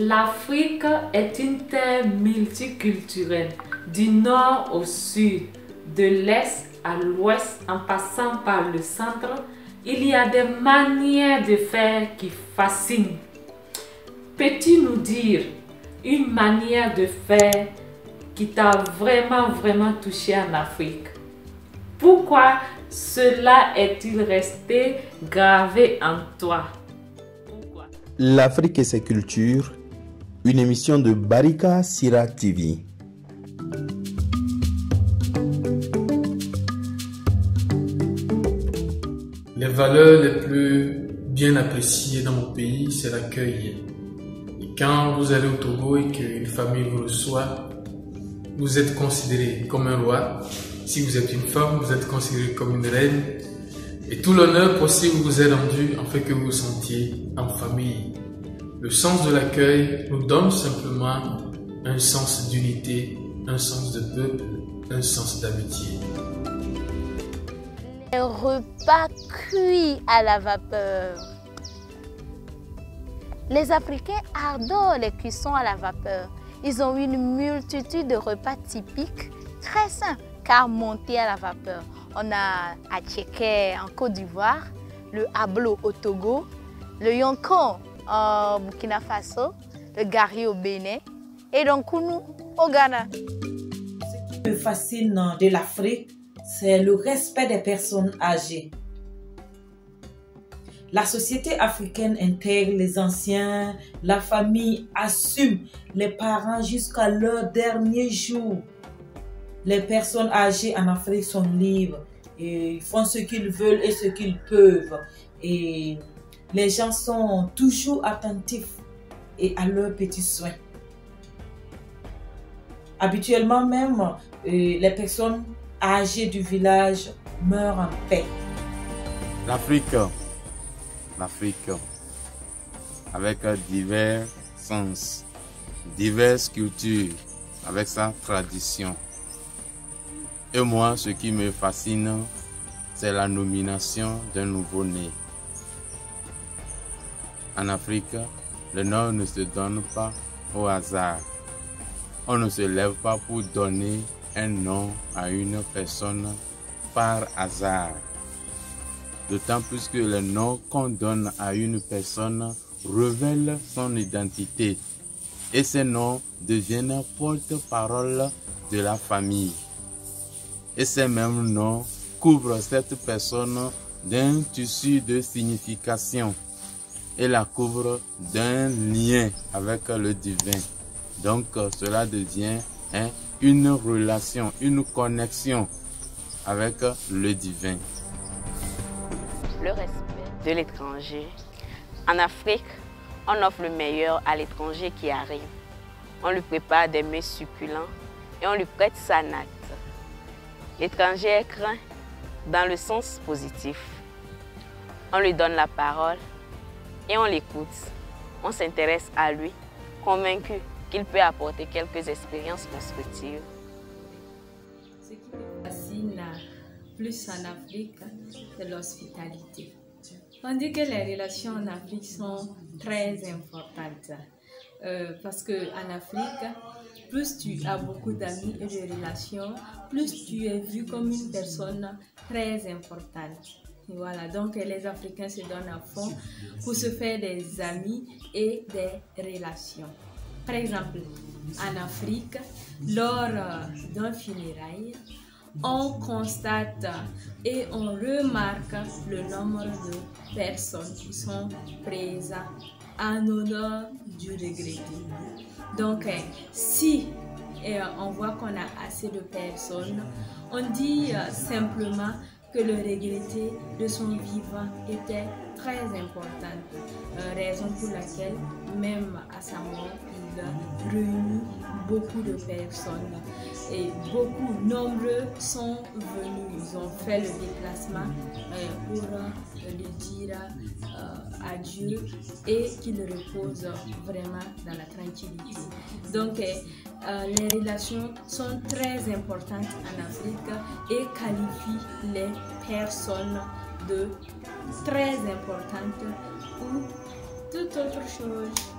L'Afrique est une terre multiculturelle, du nord au sud, de l'est à l'ouest, en passant par le centre. Il y a des manières de faire qui fascinent. Peux-tu nous dire une manière de faire qui t'a vraiment, vraiment touché en Afrique? Pourquoi cela est-il resté gravé en toi? L'Afrique et ses cultures, une émission de Barika Sira TV. Les valeurs les plus bien appréciées dans mon pays, c'est l'accueil. Et quand vous allez au Togo et qu'une famille vous reçoit, vous êtes considéré comme un roi. Si vous êtes une femme, vous êtes considéré comme une reine. Et tout l'honneur possible vous est rendu en fait que vous vous sentiez en famille. Le sens de l'accueil nous donne simplement un sens d'unité, un sens de peuple, un sens d'amitié. Les repas cuits à la vapeur. Les Africains adorent les cuissons à la vapeur. Ils ont une multitude de repas typiques très sains car montés à la vapeur. On a à en Côte d'Ivoire, le Ablo au Togo, le Yonkon au Burkina Faso, le Gari au Bénin et donc Kounou au Ghana. Ce qui me fascine de l'Afrique, c'est le respect des personnes âgées. La société africaine intègre les anciens, la famille assume les parents jusqu'à leur dernier jour. Les personnes âgées en Afrique sont libres et font ce qu'ils veulent et ce qu'ils peuvent. Et les gens sont toujours attentifs et à leurs petits soins. Habituellement même, euh, les personnes âgées du village meurent en paix. L'Afrique, l'Afrique, avec divers sens, diverses cultures, avec sa tradition. Et moi, ce qui me fascine, c'est la nomination d'un nouveau-né. En Afrique, le nom ne se donne pas au hasard. On ne se lève pas pour donner un nom à une personne par hasard. D'autant plus que le nom qu'on donne à une personne révèle son identité et ces noms deviennent porte-parole de la famille. Et ces mêmes noms couvrent cette personne d'un tissu de signification et la couvrent d'un lien avec le divin. Donc cela devient une relation, une connexion avec le divin. Le respect de l'étranger. En Afrique, on offre le meilleur à l'étranger qui arrive. On lui prépare des mets succulents et on lui prête sa natte. L'étranger est craint dans le sens positif. On lui donne la parole et on l'écoute. On s'intéresse à lui, convaincu qu'il peut apporter quelques expériences constructives. Ce qui me fascine plus en Afrique, c'est l'hospitalité. On dit que les relations en Afrique sont très importantes. Euh, parce qu'en Afrique, plus tu as beaucoup d'amis et de relations, plus tu es vu comme une personne très importante. Voilà, donc les Africains se donnent à fond pour se faire des amis et des relations. Par exemple, en Afrique, lors d'un funérail, on constate et on remarque le nombre de personnes qui sont présentes en honneur du regretté. Donc, si on voit qu'on a assez de personnes, on dit simplement que le regretté de son vivant était très importante, raison pour laquelle même à sa mort, il a réuni beaucoup de personnes et beaucoup, nombreux sont venus, ils ont fait le déplacement pour lui dire adieu et qu'il repose vraiment dans la tranquillité. Donc, les relations sont très importantes en Afrique et qualifient les personnes de très importantes ou toute autre chose.